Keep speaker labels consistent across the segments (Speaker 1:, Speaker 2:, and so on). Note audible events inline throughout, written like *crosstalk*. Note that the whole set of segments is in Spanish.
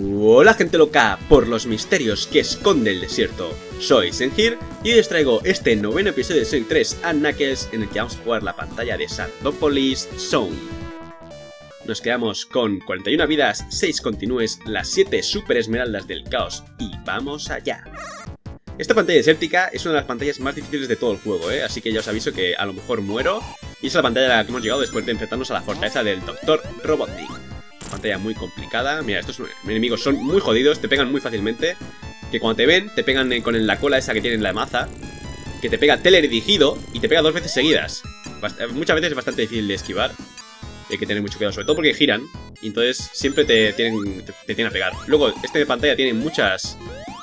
Speaker 1: Hola gente loca, por los misterios que esconde el desierto. Soy Sengir y hoy os traigo este noveno episodio de Sonic 3 and Knuckles en el que vamos a jugar la pantalla de Sandopolis Zone. Nos quedamos con 41 vidas, 6 continúes, las 7 super esmeraldas del caos y vamos allá. Esta pantalla desértica es una de las pantallas más difíciles de todo el juego, ¿eh? así que ya os aviso que a lo mejor muero y es la pantalla a la que hemos llegado después de enfrentarnos a la fortaleza del Dr. Robotnik pantalla muy complicada. Mira, estos enemigos son muy jodidos, te pegan muy fácilmente. Que cuando te ven, te pegan con la cola esa que tienen la maza. Que te pega teledirigido y te pega dos veces seguidas. muchas veces es bastante difícil de esquivar. Hay que tener mucho cuidado, sobre todo porque giran. Y entonces siempre te tienen, te, tienen a pegar. Luego, este de pantalla tiene muchas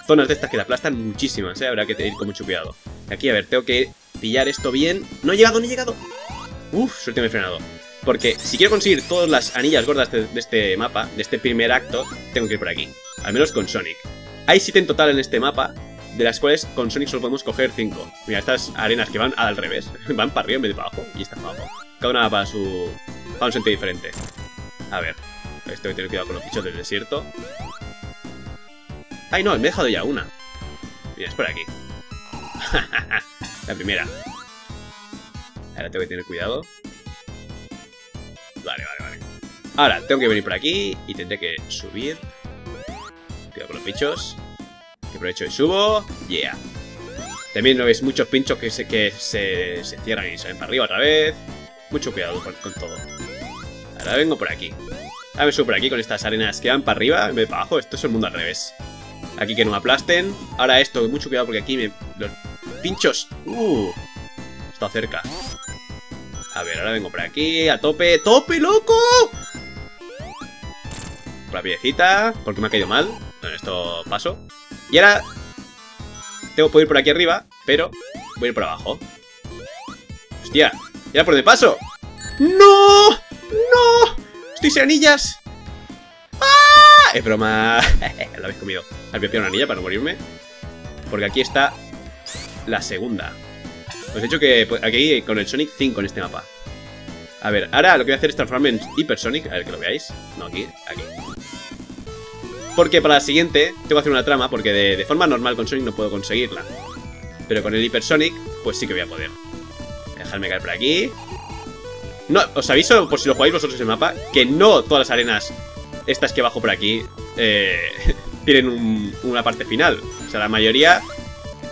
Speaker 1: zonas de estas que te aplastan muchísimas, ¿eh? Habrá que ir con mucho cuidado. Aquí, a ver, tengo que pillar esto bien. ¡No he llegado, no he llegado! Uf, suerte me he frenado. Porque si quiero conseguir todas las anillas gordas de, este mapa, de este primer acto, tengo que ir por aquí. Al menos con Sonic. Hay 7 en total en este mapa, de las cuales con Sonic solo podemos coger 5. Mira, estas arenas que van al revés. *laughs* van para arriba en vez de para abajo. Y esta para abajo. Cada una para su... para un sentido diferente. A ver. Esto que tener cuidado con los bichos del desierto. Ay, no, me he dejado ya una. Mira, es por aquí. *laughs* La primera. Ahora tengo que tener cuidado. Vale, vale, vale. Ahora, tengo que venir por aquí y tendré que subir. Cuidado con los bichos. Que aprovecho y subo. Yeah. También no veis muchos pinchos que se, que se, se cierran y salen para arriba otra vez. Mucho cuidado con, todo. Ahora vengo por aquí. Ahora me subo por aquí con estas arenas que van para arriba vez de para abajo. Esto es el mundo al revés. Aquí que no me aplasten. Ahora esto, mucho cuidado porque aquí me... Los pinchos... Uh, está cerca. A ver, ahora vengo por aquí, a tope. ¡Tope, loco! Piedecita, porque me ha caído mal. Bueno, esto paso. Y ahora... Tengo que ir por aquí arriba, pero voy a ir por abajo. ¡Hostia! ¿Y ahora por dónde paso? ¡No! ¡No! ¡Estoy sin anillas! ¡Ah! Es broma. *laughs* Lo habéis comido. Voy una anilla para no morirme. Porque aquí está la segunda. Os he dicho que pues, aquí con el Sonic 5 en este mapa. A ver, ahora lo que voy a hacer es transformarme en Hyper Sonic. A ver que lo veáis. No, aquí, aquí. Porque para la siguiente tengo que hacer una trama, porque de, forma normal con Sonic no puedo conseguirla. Pero con el Hyper Sonic, pues sí que voy a poder. Dejarme caer por aquí. No, os aviso, por si lo jugáis vosotros en el mapa, que no todas las arenas, estas que bajo por aquí, eh, *laughs* tienen una parte final. O sea, la mayoría...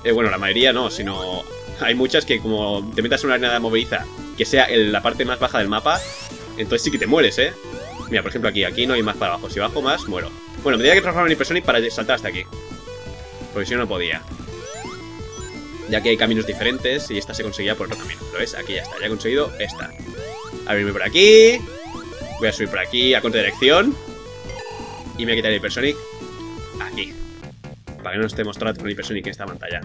Speaker 1: Eh, bueno, la mayoría no, sino hay muchas que como te metas en una arena movediza que sea en la parte más baja del mapa, entonces sí que te mueres, ¿eh? Mira, por ejemplo aquí, aquí no hay más para abajo. Si bajo más, muero. Bueno, me tendría que transformar en Hypersonic para saltar hasta aquí. Porque si no, no podía. Ya que hay caminos diferentes y esta se conseguía por otro camino. ¿Lo ves? Aquí ya está, ya he conseguido esta. Abrirme por aquí. Voy a subir por aquí a contradirección. Y me voy a quitar el Hypersonic aquí. Para que no estemos todo con Hypersonic en esta pantalla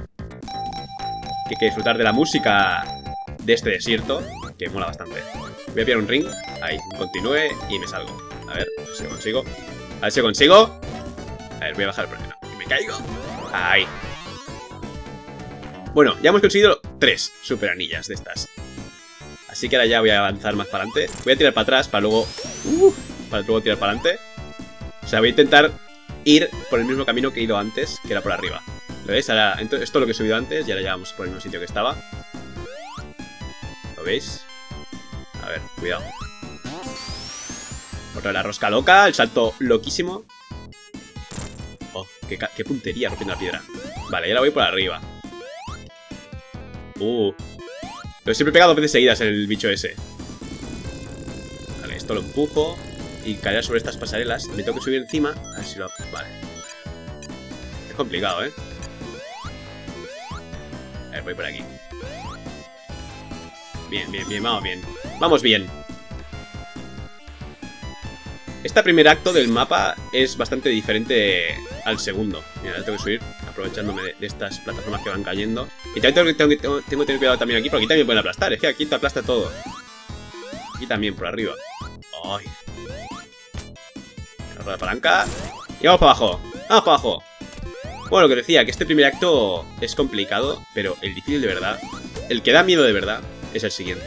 Speaker 1: que hay que disfrutar de la música de este desierto, que mola bastante. Voy a pillar un ring, ahí, continúe y me salgo. A ver, si consigo. A ver si consigo. A ver, voy a bajar el problema. me caigo. Ahí. Bueno, ya hemos conseguido tres super anillas de estas. Así que ahora ya voy a avanzar más para adelante. Voy a tirar para atrás para luego... Uh, para luego tirar para adelante. O sea, voy a intentar ir por el mismo camino que he ido antes, que era por arriba. ¿Lo veis? Ahora, esto es lo que he subido antes y ahora ya vamos por el mismo sitio que estaba. ¿Lo veis? A ver, cuidado. Otra la rosca loca, el salto loquísimo. Oh, qué, puntería rompiendo la piedra. Vale, ya la voy por arriba. Uh. Pero siempre he pegado dos veces seguidas el bicho ese. Vale, esto lo empujo. Y caerá sobre estas pasarelas. Me tengo que subir encima. A ver si lo... Vale. Es complicado, ¿eh? Voy por aquí. Bien, bien, bien, vamos bien. Vamos bien. Este primer acto del mapa es bastante diferente al segundo. Mira, tengo que subir aprovechándome de, estas plataformas que van cayendo. Y también tengo que, tener cuidado también aquí, porque aquí también pueden aplastar. Es que aquí te aplasta todo. Aquí también, por arriba. ¡Ay! La palanca. Y vamos para abajo. ¡Vamos para abajo! Bueno, lo que decía, que este primer acto es complicado, pero el difícil de verdad, el que da miedo de verdad, es el siguiente.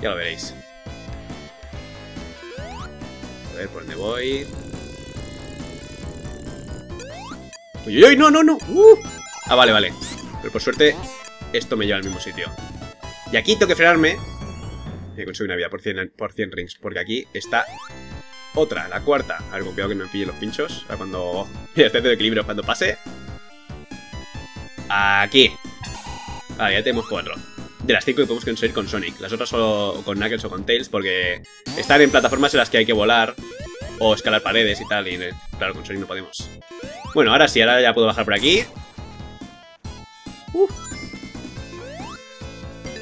Speaker 1: Ya lo veréis. A ver por dónde voy. Uy, uy, uy, no, no, no. Uh. Ah, vale, vale. Pero por suerte, esto me lleva al mismo sitio. Y aquí tengo que frenarme. He conseguido una vida por 100, por 100 rings. Porque aquí está otra, la cuarta. A ver, con cuidado que me pille los pinchos. Para cuando... *laughs* Mira, estoy de equilibrio. Cuando pase... Aquí. Vale, ya tenemos cuatro. De las cinco que podemos conseguir con Sonic. Las otras solo con Knuckles o con Tails porque están en plataformas en las que hay que volar o escalar paredes y tal. Y claro, con Sonic no podemos. Bueno, ahora sí, ahora ya puedo bajar por aquí.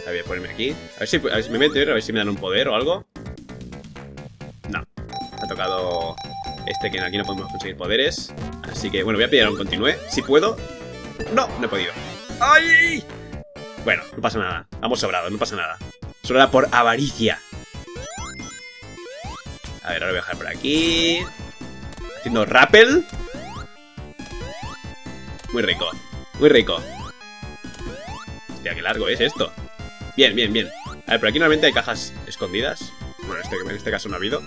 Speaker 1: Voy a ponerme aquí. A ver, si, a ver si me meto, a ver si me dan un poder o algo. Este que aquí no podemos conseguir poderes. Así que, bueno, voy a pillar un continúe. Si puedo. No, no he podido. ¡Ay! Bueno, no pasa nada. Vamos sobrados, no pasa nada. Solo por avaricia. A ver, ahora voy a bajar por aquí. Haciendo rappel. Muy rico. Muy rico. Hostia, qué largo es esto. Bien, bien, bien. A ver, por aquí normalmente hay cajas escondidas. Bueno, este, en este caso no ha habido.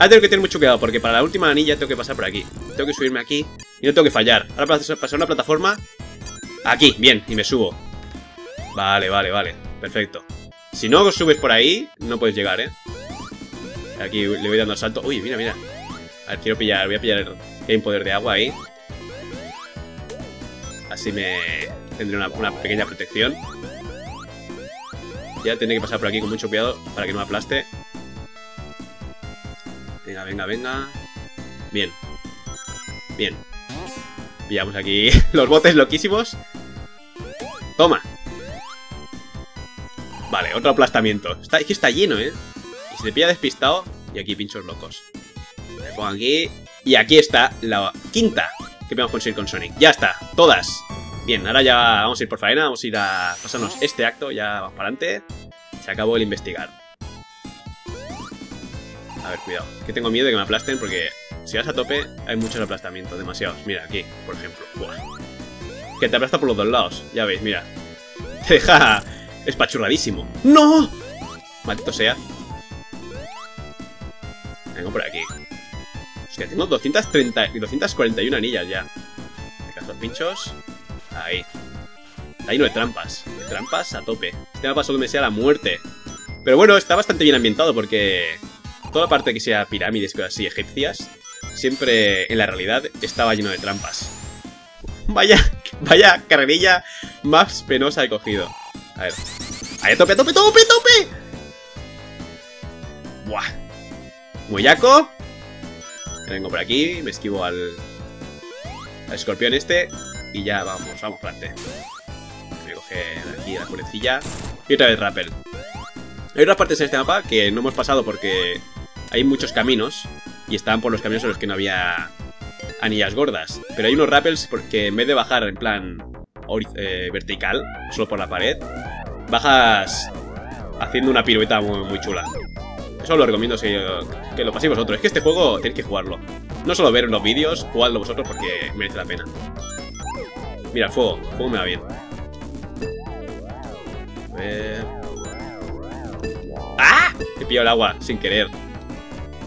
Speaker 1: Ahora tengo que tener mucho cuidado porque para la última anilla tengo que pasar por aquí. Tengo que subirme aquí y no tengo que fallar. Ahora pasar una plataforma... Aquí, bien, y me subo. Vale, vale, vale. Perfecto. Si no subes por ahí, no puedes llegar, ¿eh? Aquí le voy dando el salto. Uy, mira, mira. A ver, quiero pillar, voy a pillar que hay un poder de agua ahí. Así me tendré una, pequeña protección. Ya tendré que pasar por aquí con mucho cuidado para que no me aplaste. Venga, venga, venga. Bien. Bien. Pillamos aquí *laughs* los botes loquísimos. Toma. Vale, otro aplastamiento. Está, es que está lleno, ¿eh? Y si te pilla despistado... Y aquí pinchos locos. Me pongo aquí... Y aquí está la quinta que podemos conseguir con Sonic. Ya está, todas. Bien, ahora ya vamos a ir por faena, vamos a ir a pasarnos este acto, ya vamos para adelante. Se acabó el investigar. A ver, cuidado. Que tengo miedo de que me aplasten porque si vas a tope hay muchos aplastamientos, demasiados. Mira, aquí, por ejemplo. Que te aplasta por los dos lados, ya veis, mira. *laughs* Te deja Espachurradísimo. ¡No! Maldito sea. Vengo por aquí. Hostia, tengo 230 y 241 anillas ya. Me caso pinchos. Ahí. Ahí no hay trampas. Hay trampas a tope. Este mapa solo me sea la muerte. Pero bueno, está bastante bien ambientado porque toda parte que sea pirámides, cosas así, egipcias, siempre en la realidad estaba lleno de trampas. Vaya, *laughs* vaya carrerilla más penosa he cogido. A ver. ¡Ahí, tope, tope, tope, tope! ¡Buah! Muyaco. Vengo por aquí, me esquivo al... Al escorpión este. Y ya vamos, vamos para adelante. Voy a coger aquí la culecilla. Y otra vez rappel. Hay otras partes en este mapa que no hemos pasado porque hay muchos caminos. Y estaban por los caminos en los que no había anillas gordas. Pero hay unos rappels que en vez de bajar en plan eh, vertical, solo por la pared, bajas haciendo una pirueta muy, chula. Eso lo recomiendo que lo paséis vosotros. Es que este juego tenéis que jugarlo. No solo ver los vídeos, jugadlo vosotros porque merece la pena. Mira, fuego. Fuego me va bien. A ver... ¡Ah! He pillado el agua sin querer.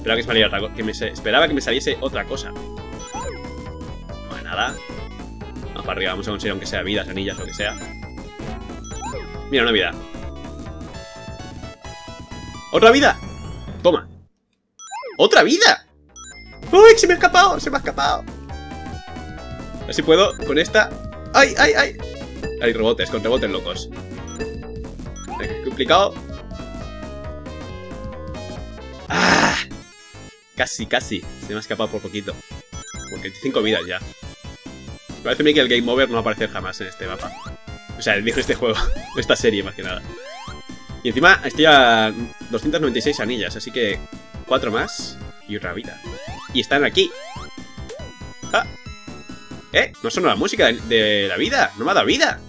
Speaker 1: Esperaba que, me otra que me, esperaba que me saliese otra cosa. No hay nada. Vamos para arriba, vamos a conseguir aunque sea vidas, anillas, lo que sea. Mira, una vida. ¡Otra vida! Toma. ¡Otra vida! ¡Uy! Se me ha escapado, se me ha escapado. A ver si puedo con esta. ¡Ay, ay, ay! Hay rebotes, con rebotes locos. Complicado. Casi, casi. Se me ha escapado por poquito. Por 25 vidas ya. Parece que el Game Over no va a aparecer jamás en este mapa. O sea, dijo este juego, *laughs* esta serie más que nada. Y encima estoy a 296 anillas, así que cuatro más y otra vida. Y están aquí. ¡Ah! ¿Eh? No sonó la música de, la vida. No me ha dado vida.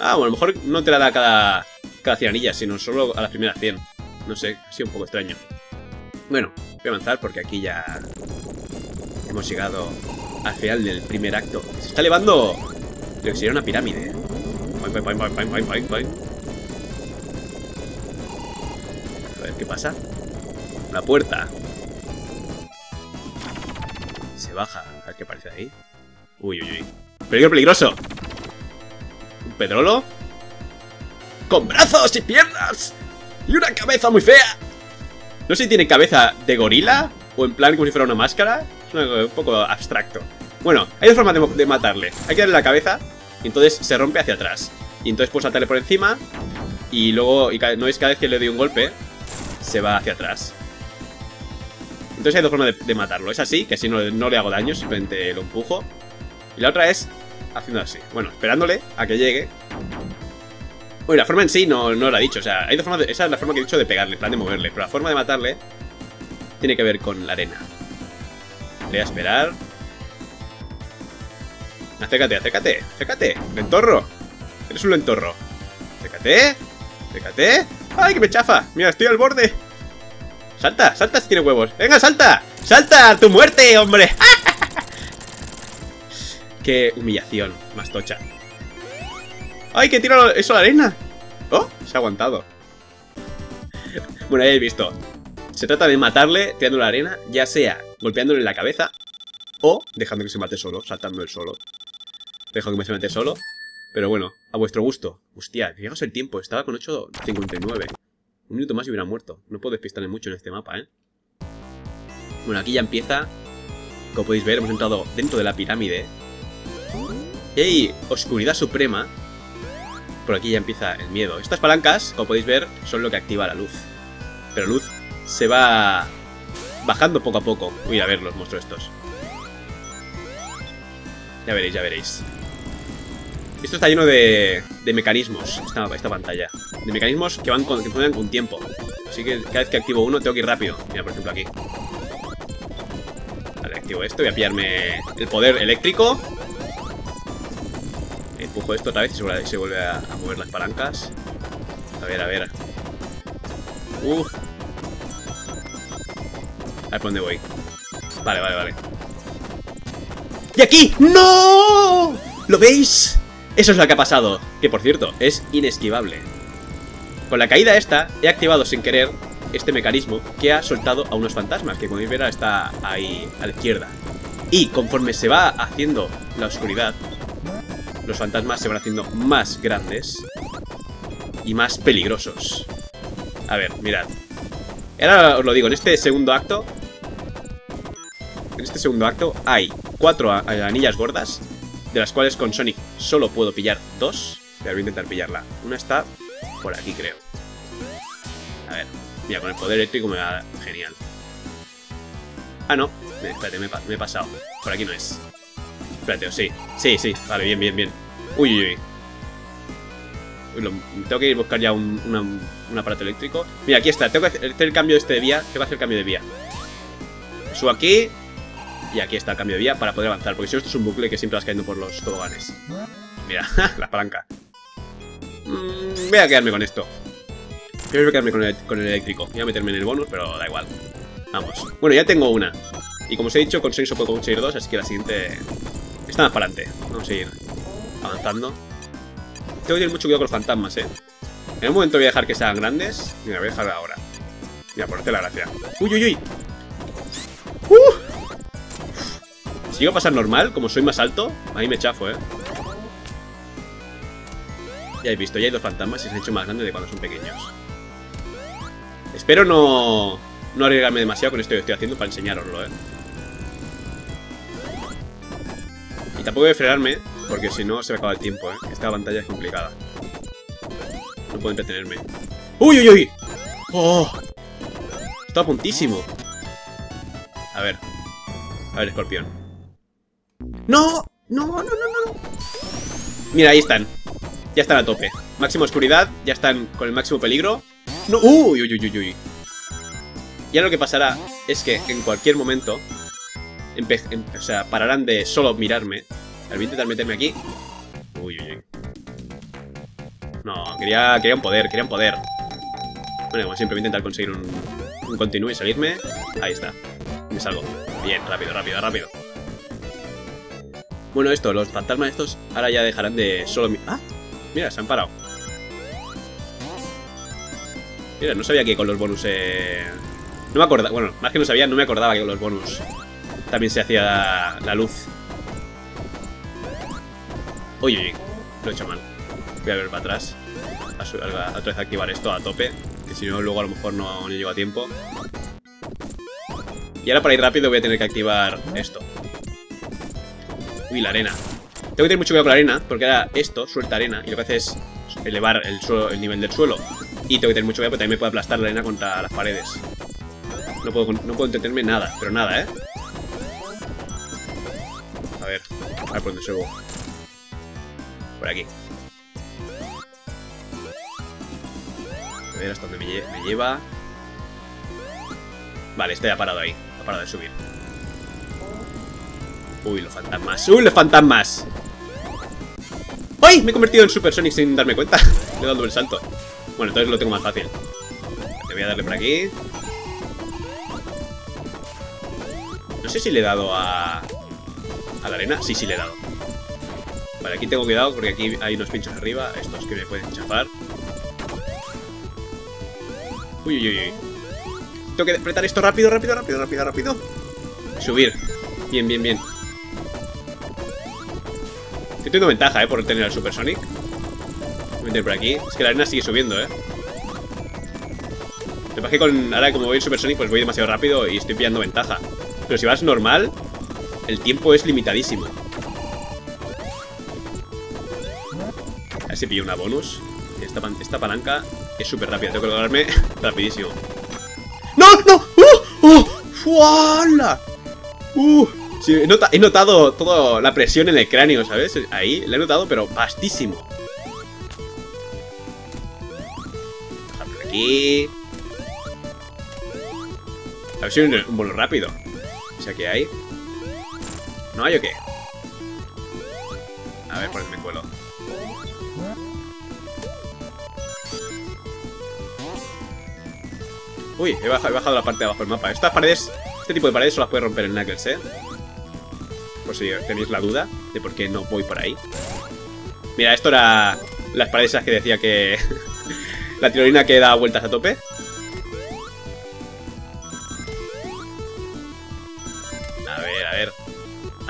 Speaker 1: Ah, bueno, a lo mejor no te la da cada, cada 100 anillas, sino solo a las primeras 100. No sé, ha sido un poco extraño. Bueno, voy avanzar porque aquí ya hemos llegado al final del primer acto. Se está elevando lo que sería una pirámide. A ver qué pasa. La puerta. Se baja. A ver qué aparece ahí. Uy, uy, uy. Peligro peligroso. Un pedrolo. Con brazos y piernas. Y una cabeza muy fea. No sé si tiene cabeza de gorila o en plan como si fuera una máscara. Es un poco abstracto. Bueno, hay dos formas de, matarle. Hay que darle la cabeza y entonces se rompe hacia atrás. Y entonces puedo saltarle por encima y luego, y no es cada vez que le doy un golpe, se va hacia atrás. Entonces hay dos formas de, matarlo. Es así, que así no, no, le hago daño, simplemente lo empujo. Y la otra es haciendo así. Bueno, esperándole a que llegue. Bueno, la forma en sí no, no la he dicho. O sea, hay dos formas esa es la forma que he dicho de pegarle, plan de moverle. Pero la forma de matarle tiene que ver con la arena. Voy a esperar. Acércate, acércate, acércate. Lentorro. Eres un lentorro. Acércate. Acércate. ¡Ay, que me chafa! Mira, estoy al borde. Salta, salta si tiene huevos. ¡Venga, salta! ¡Salta! ¡A tu muerte, hombre! *laughs* ¡Qué humillación más tocha! ¡Ay, que tira eso a la arena! ¡Oh! Se ha aguantado. bueno, ya habéis visto. Se trata de matarle tirando la arena, ya sea golpeándole en la cabeza o dejando que se mate solo, saltando el solo. Dejo que me se mate solo. Pero bueno, a vuestro gusto. Hostia, fijaos el tiempo, estaba con 8.59. Un minuto más y hubiera muerto. No puedo despistarme mucho en este mapa, ¿eh? Bueno, aquí ya empieza. Como podéis ver, hemos entrado dentro de la pirámide. Y hay oscuridad suprema. Por aquí ya empieza el miedo. Estas palancas, como podéis ver, son lo que activa la luz. Pero luz se va bajando poco a poco. Voy a ver los monstruos estos. Ya veréis, ya veréis. Esto está lleno de, de mecanismos, esta, esta, pantalla. De mecanismos que van con, que funcionan con tiempo. Así que cada vez que activo uno tengo que ir rápido. Mira, por ejemplo, aquí. Vale, activo esto. Voy a pillarme el poder eléctrico. Empujo esto otra vez y se vuelve, a, mover las palancas. A ver, a ver. Uf. A ver por dónde voy. Vale, vale, vale. ¡Y aquí! ¡No! ¿Lo veis? Eso es lo que ha pasado, que por cierto, es inesquivable. Con la caída esta, he activado sin querer este mecanismo que ha soltado a unos fantasmas, que como ver está ahí a la izquierda. Y conforme se va haciendo la oscuridad, los fantasmas se van haciendo más grandes y más peligrosos. A ver, mirad. Ahora os lo digo, en este segundo acto... En este segundo acto hay cuatro anillas gordas de las cuales con Sonic solo puedo pillar dos. Pero voy a intentar pillarla. Una está por aquí, creo. A ver. Mira, con el poder eléctrico me va genial. Ah, no. Espérate, me, he pasado. Por aquí no es. Espérate, sí. Sí, sí. Vale, bien, bien, bien. Uy, uy, uy. tengo que ir a buscar ya un, aparato eléctrico. Mira, aquí está. Tengo que hacer el cambio este de vía. Tengo que hacer el cambio de vía. Subo aquí. Y aquí está el cambio de vía para poder avanzar, porque si no esto es un bucle que siempre vas cayendo por los toboganes. Mira, *laughs* la palanca. Mm, voy a quedarme con esto. Voy a quedarme con el, con el eléctrico. Voy a meterme en el bonus, pero da igual. Vamos. Bueno, ya tengo una. Y como os he dicho, con 6 puedo conseguir dos, así que la siguiente está más para adelante. Vamos a ir avanzando. Tengo que tener mucho cuidado con los fantasmas, ¿eh? En un momento voy a dejar que sean grandes. Mira, voy a dejar ahora. Mira, por la gracia. ¡Uy, uy, uy! ¡Uh! Si llego a pasar normal, como soy más alto, ahí me chafo, ¿eh? Ya he visto, ya hay dos fantasmas y se han hecho más grandes de cuando son pequeños. Espero no, no arriesgarme demasiado con esto que estoy haciendo para enseñaroslo, ¿eh? Tampoco voy a frenarme, porque si no se me acaba el tiempo, ¿eh? Esta pantalla es complicada. No puedo entretenerme. ¡Uy, uy, uy! ¡Oh! Está puntísimo. A ver. A ver, escorpión. ¡No! ¡No, no, no, no! Mira, ahí están. Ya están a tope. Máxima oscuridad, ya están con el máximo peligro. ¡Uy, uy, uy, uy, uy! Ya lo que pasará es que en cualquier momento... Em, o sea, pararán de solo mirarme. Al intentar meterme aquí. Uy, uy, uy. No, quería, quería un poder, quería un poder. Bueno, como siempre voy a intentar conseguir un, un y salirme. Ahí está. Me salgo. Bien, rápido, rápido, rápido. Bueno, esto, los fantasmas estos ahora ya dejarán de solo... ¡Ah! Mira, se han parado. Mira, no sabía que con los bonus... Eh... No me acordaba... Bueno, más que no sabía, no me acordaba que con los bonus también se hacía la, luz. Uy, uy, lo he hecho mal. Voy a ver para atrás. A, otra vez activar esto a tope. Que si no, luego a lo mejor no, no llego a tiempo. Y ahora para ir rápido voy a tener que activar esto. Uy, la arena. Tengo que tener mucho cuidado con la arena, porque ahora esto suelta arena y lo que hace es elevar el nivel del suelo. Y tengo que tener mucho cuidado porque también me puede aplastar la arena contra las paredes. No puedo, no puedo entretenerme nada, pero nada, ¿eh? Ver, por dónde subo. Por aquí. A ver hasta dónde me lleva. Vale, este ha parado ahí. Ha parado de subir. Uy, los fantasmas. ¡Uy, los fantasmas! ¡Ay! Me he convertido en Super Sonic sin darme cuenta. *laughs* Le he dado el salto. Bueno, entonces lo tengo más fácil. Le voy a darle por aquí. No sé si le he dado a... ¿A la arena? Sí, sí le he dado. Vale, aquí tengo cuidado porque aquí hay unos pinchos arriba. Estos que me pueden chafar. Uy, uy, uy. Tengo que apretar esto rápido, rápido, rápido, rápido, rápido. Subir. Bien, bien, bien. Estoy teniendo ventaja, eh, por tener al Super Sonic. Voy a meter por aquí. Es que la arena sigue subiendo, eh. Lo que pasa es que con, ahora como voy en Super Sonic, pues voy demasiado rápido y estoy pillando ventaja. Pero si vas normal, el tiempo es limitadísimo. A ver si pillo una bonus. Esta, esta palanca es súper rápida. Tengo que lograrme *laughs* rapidísimo. ¡No! ¡No! ¡Uh! ¡Uh! ¡Uh! Sí, he, nota- he notado toda la presión en el cráneo, ¿sabes? Ahí, la he notado, pero vastísimo. Por aquí. A ver si hay un, un vuelo rápido. O sea, ¿qué hay? ¿No hay o qué? A ver, por dónde me cuelo. Uy, he bajado, la parte de abajo del mapa. Estas paredes, este tipo de paredes solo las puede romper el Knuckles, ¿eh? Por si tenéis la duda de por qué no voy por ahí. Mira, esto era las paredes esas que decía que *laughs* la tirolina que da vueltas a tope.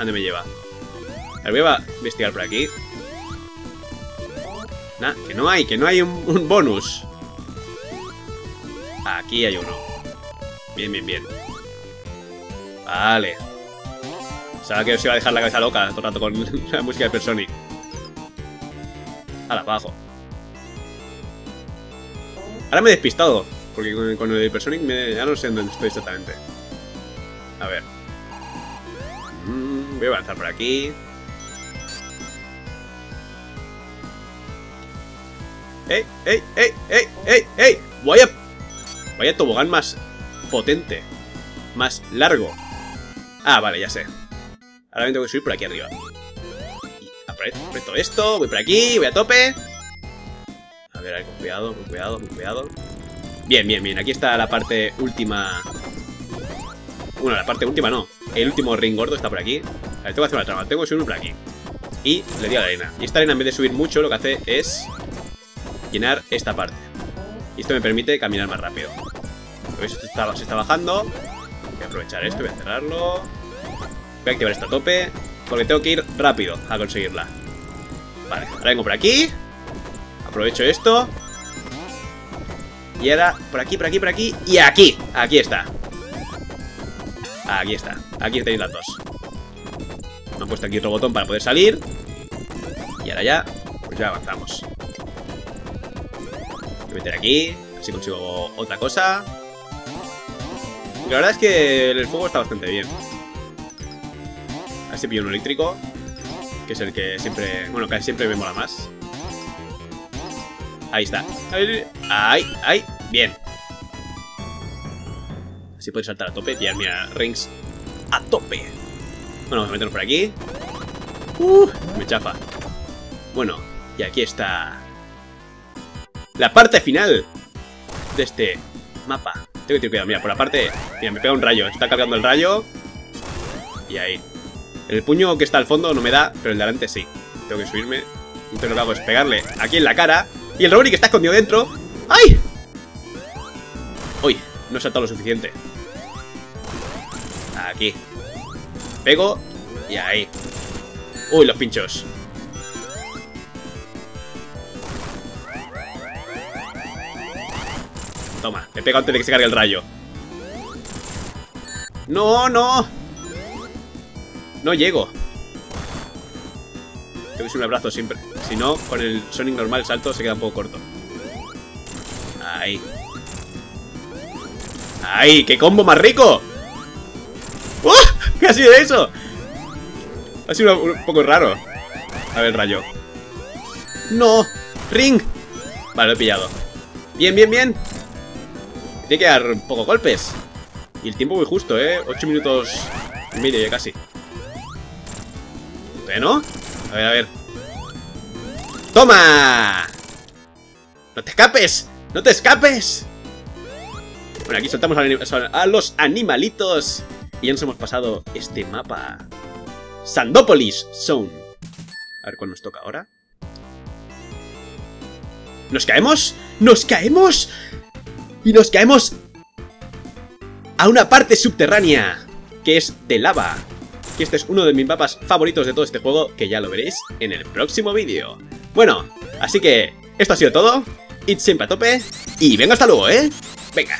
Speaker 1: Dónde me lleva? A ver, voy a investigar por aquí. Nah, que no hay, que no hay un, bonus. Aquí hay uno. Bien, bien, bien. Vale. Sabía que os iba a dejar la cabeza loca todo el rato con *laughs* la música de Personic. Ahora, abajo. Ahora me he despistado. Porque con, con el de Personic me, ya no sé dónde estoy exactamente. A ver. Voy a avanzar por aquí. ¡Ey! ¡Ey! ¡Ey! ¡Ey! ¡Ey! ¡Ey! Vaya... Vaya tobogán más potente. Más largo. Ah, vale, ya sé. Ahora me tengo que subir por aquí arriba. Aprieto esto, voy por aquí, voy a tope. A ver, con cuidado, con cuidado, con cuidado. Bien, bien, bien. Aquí está la parte última. Bueno, la parte última no. El último ring gordo está por aquí. Tengo que hacer una trama. Tengo que subir por aquí. Y le di a la arena. Y esta arena, en vez de subir mucho, lo que hace es llenar esta parte. Y esto me permite caminar más rápido. ¿Veis? Esto está- se está bajando. Voy a aprovechar esto, voy a cerrarlo. Voy a activar esto a tope. Porque tengo que ir rápido a conseguirla. Vale, ahora vengo por aquí. Aprovecho esto. Y ahora por aquí, por aquí, por aquí. Y aquí. Aquí está. Aquí está. Aquí tenéis las dos. Me han puesto aquí otro botón para poder salir. Y ahora ya, pues ya avanzamos. Voy a meter aquí. Así consigo otra cosa. La verdad es que el fuego está bastante bien. A ver si pillo uno eléctrico. Que es el que siempre... Bueno, casi siempre me mola más. Ahí está. Ahí, ahí, ahí. Bien. Así puedes saltar a tope. Pillar, mira, rings a tope. Bueno, vamos a meternos por aquí. Uh, me chafa. Bueno, y aquí está... La parte final de este mapa. Tengo que tener cuidado, mira, por la parte... Mira, me pega un rayo. Está cargando el rayo. Y ahí. El puño que está al fondo no me da, pero el de adelante sí. Tengo que subirme. Entonces lo que hago es pegarle aquí en la cara. Y el Robori que está escondido dentro. ¡Ay! Uy, no he saltado lo suficiente. Aquí pego y ahí. Uy, los pinchos. Toma, le pego antes de que se cargue el rayo. ¡No, no! No llego. Tengo que usar un abrazo siempre. Si no, con el Sonic normal salto se queda un poco corto. Ahí. ¡Ahí! ¡Qué combo más rico! ¡Oh! ¿Qué ha sido eso? Ha sido un poco raro. A ver, rayo. ¡No! ¡Ring! Vale, lo he pillado. Bien, bien, bien. Tiene que dar un poco golpes. Y el tiempo muy justo, ¿eh? 8 minutos y medio ya casi. Bueno. A ver, a ver. ¡Toma! ¡No te escapes! ¡No te escapes! Bueno, aquí soltamos a los animalitos. Y ya nos hemos pasado este mapa. Sandópolis Zone. A ver cuál nos toca ahora. ¿Nos caemos? ¡Nos caemos! Y nos caemos a una parte subterránea, que es de lava. Y este es uno de mis mapas favoritos de todo este juego, que ya lo veréis en el próximo vídeo. Bueno, así que esto ha sido todo. Id siempre a tope. Y venga hasta luego, ¿eh? Venga.